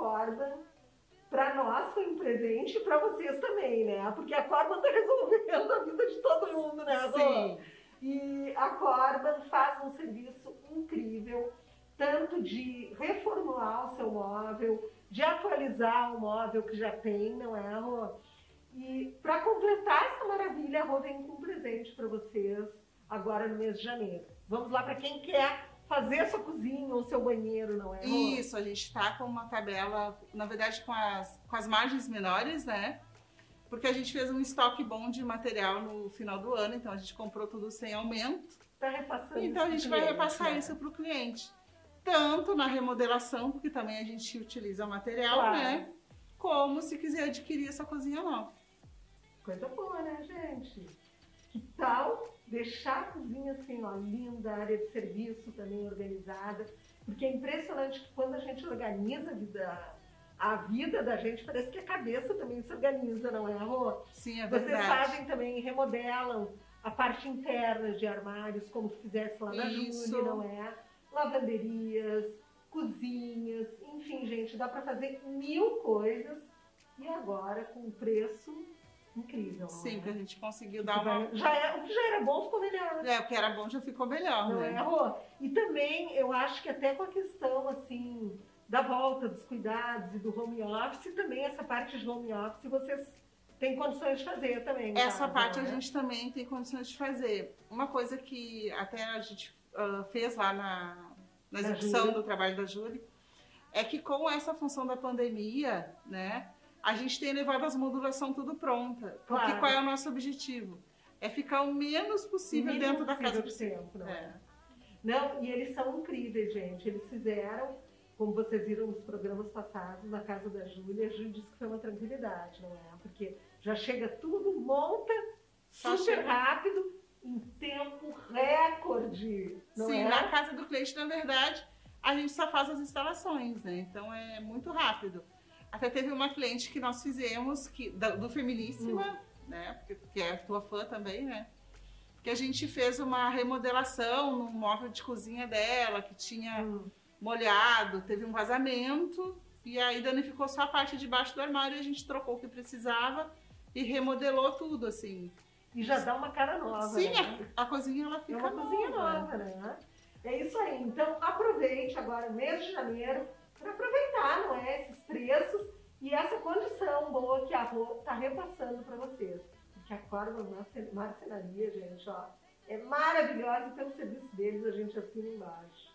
Corban, para nós foi um presente e para vocês também, né? Porque a Corban tá resolvendo a vida de todo mundo, né? Sim. E a Corban faz um serviço incrível, tanto de reformular o seu móvel, de atualizar o móvel que já tem, não é, Rô? E para completar essa maravilha, a Rô vem com um presente para vocês agora no mês de janeiro. Vamos lá para quem quer fazer a sua cozinha ou seu banheiro, não é? Isso, a gente está com uma tabela, na verdade, com as, com as margens menores, né? Porque a gente fez um estoque bom de material no final do ano, então a gente comprou tudo sem aumento. Tá repassando Então a gente vai cliente, repassar né? isso para o cliente. Tanto na remodelação, porque também a gente utiliza material, Claro. né? Como se quiser adquirir essa cozinha nova. Coisa boa, né, gente? Que tal deixar a cozinha assim, ó, linda, área de serviço também organizada? Porque é impressionante que quando a gente organiza a vida, a vida da gente, parece que a cabeça também se organiza, não é, Rô? Sim, é Vocês verdade. fazem também, remodelam a parte interna de armários, como se fizesse lá na. Júlia, não é? Lavanderias, cozinhas, enfim, gente, dá para fazer mil coisas e agora com preço incrível. Sim, é? que a gente conseguiu dar uma. Já é, o que já era bom ficou melhor. É, o que era bom já ficou melhor, Não né? é, Rô? E também, eu acho que até com a questão, assim, da volta dos cuidados e do home office, também essa parte de home office vocês têm condições de fazer também. Essa caso, parte a né? gente também tem condições de fazer. Uma coisa que até a gente ah, fez lá na, na execução do trabalho da Júlia é que com essa função da pandemia, né, a gente tem levado as modulação tudo pronta. Porque Claro. qual é o nosso objetivo? É ficar o menos possível Mínimo dentro da casa do tempo, não é? É. Não, e eles são incríveis, gente. Eles fizeram, como vocês viram nos programas passados, na casa da Júlia, a Júlia disse que foi uma tranquilidade, não é? Porque já chega tudo, monta Só super chega. rápido, em tempo recorde, Sim, é? na casa do cliente, na verdade, a gente só faz as instalações, né? Então é muito rápido. Até teve uma cliente que nós fizemos, que, do Feminíssima, né? Porque, que é tua fã também, né? Que a gente fez uma remodelação no móvel de cozinha dela, que tinha Hum. molhado, teve um vazamento, e aí danificou só a parte de baixo do armário e a gente trocou o que precisava e remodelou tudo, assim. E já dá uma cara nova, Sim, né? a, a cozinha ela É fica uma cozinha nova. nova, né? É isso aí. Então aproveite agora o mês de janeiro para aproveitar, não é? Esses essa condição boa que a Rô está repassando para vocês. Porque a Corva Marce- Marcenaria, gente, ó, é maravilhosa e pelo serviço deles a gente assina embaixo.